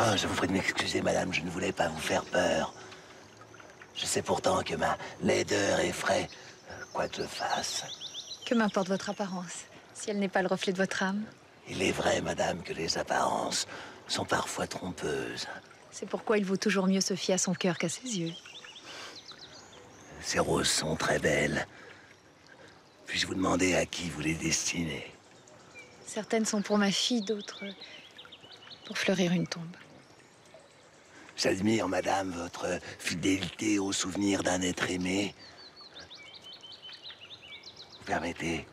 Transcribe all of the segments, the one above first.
Ah, je vous prie de m'excuser, madame, je ne voulais pas vous faire peur. Je sais pourtant que ma laideur effraie quoi que je fasse. Que m'importe votre apparence, si elle n'est pas le reflet de votre âme? Il est vrai, madame, que les apparences sont parfois trompeuses. C'est pourquoi il vaut toujours mieux se fier à son cœur qu'à ses yeux. Ces roses sont très belles. Puis-je vous demander à qui vous les destinez? Certaines sont pour ma fille, d'autres pour fleurir une tombe. J'admire, madame, votre fidélité au souvenir d'un être aimé. Vous permettez?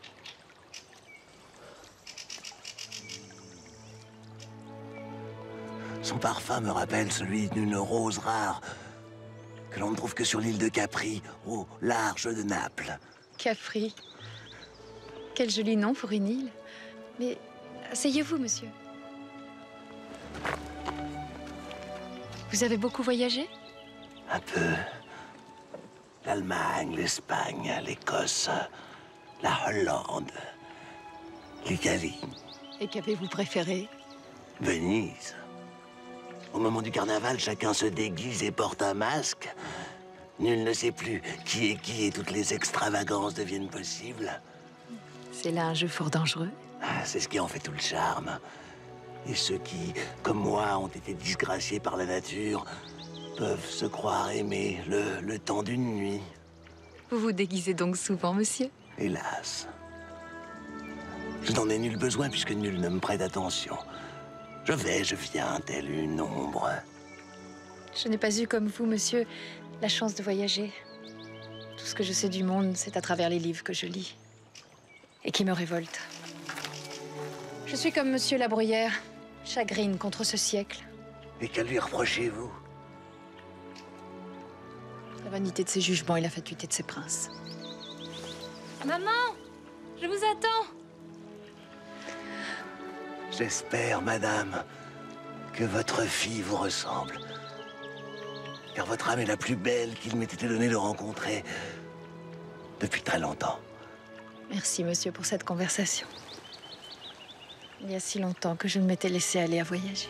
Son parfum me rappelle celui d'une rose rare que l'on ne trouve que sur l'île de Capri, au large de Naples. Capri. Quel joli nom pour une île. Mais asseyez-vous, monsieur. Vous avez beaucoup voyagé? Un peu. L'Allemagne, l'Espagne, l'Écosse, la Hollande, l'Italie. Et qu'avez-vous préféré? Venise. Au moment du carnaval, chacun se déguise et porte un masque. Nul ne sait plus qui est qui et toutes les extravagances deviennent possibles. C'est là un jeu fort dangereux. Ah, c'est ce qui en fait tout le charme. Et ceux qui, comme moi, ont été disgraciés par la nature, peuvent se croire aimer le, le temps d'une nuit. Vous vous déguisez donc souvent, monsieur? Hélas. Je n'en ai nul besoin puisque nul ne me prête attention. Je vais, je viens, telle une ombre. Je n'ai pas eu comme vous, monsieur, la chance de voyager. Tout ce que je sais du monde, c'est à travers les livres que je lis. Et qui me révoltent. Je suis comme monsieur la bruyère, chagrine contre ce siècle. Et que lui reprochez-vous? La vanité de ses jugements et la fatuité de ses princes. Maman Je vous attends J'espère, madame, que votre fille vous ressemble. Car votre âme est la plus belle qu'il m'ait été donné de rencontrer depuis très longtemps. Merci, monsieur, pour cette conversation. Il y a si longtemps que je ne m'étais laissé aller à voyager.